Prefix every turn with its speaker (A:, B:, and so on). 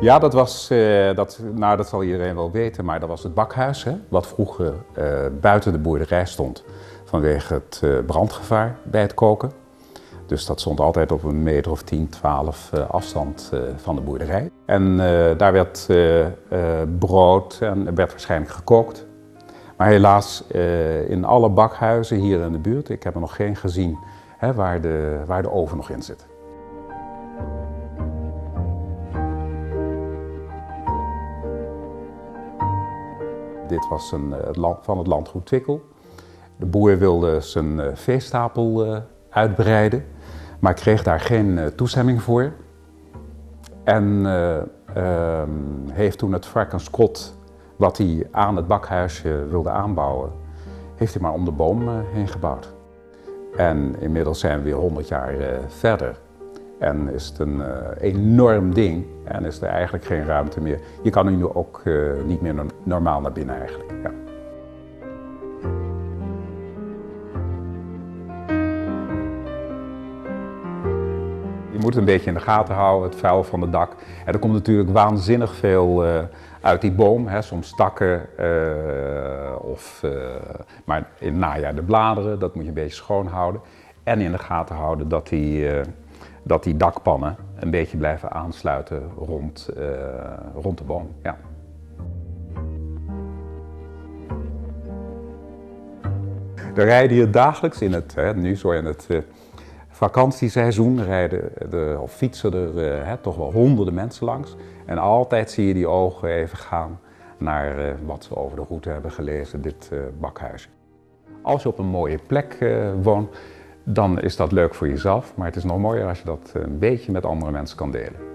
A: Ja, dat was, eh, dat, nou, dat zal iedereen wel weten, maar dat was het bakhuis, hè, wat vroeger eh, buiten de boerderij stond vanwege het eh, brandgevaar bij het koken. Dus dat stond altijd op een meter of 10, 12 eh, afstand van de boerderij. En daar werd brood en er werd waarschijnlijk gekookt. Maar helaas, in alle bakhuizen hier in de buurt, ik heb er nog geen gezien hè, waar, de, waar de oven nog in zit. Dit was een, eh, van het landgoed Twikkel. De boer wilde zijn eh, veestapel eh, uitbreiden, maar kreeg daar geen toestemming voor. En eh, ehm, heeft toen het varkenskot wat hij aan het bakhuisje wilde aanbouwen, heeft hij maar om de boom heen gebouwd. En inmiddels zijn we weer 100 jaar verder. En is het een eh, enorm ding en is er eigenlijk geen ruimte meer. Je kan nu ook eh, niet meer no- normaal naar binnen eigenlijk. Ja. Je moet een beetje in de gaten houden, het vuil van het dak. En er komt natuurlijk waanzinnig veel eh, uit die boom. Hè. Soms takken, of, maar in het najaar de bladeren, dat moet je een beetje schoon houden. En in de gaten houden dat die, dat die dakpannen een beetje blijven aansluiten rond, eh, rond de boom. Ja. Er rijden hier dagelijks in het, hè, nu zo in het eh, vakantieseizoen, rijden de, of fietsen er eh, hè, toch wel honderden mensen langs. En altijd zie je die ogen even gaan naar wat ze over de route hebben gelezen, dit bakhuisje. Als je op een mooie plek woont, dan is dat leuk voor jezelf, maar het is nog mooier als je dat een beetje met andere mensen kan delen.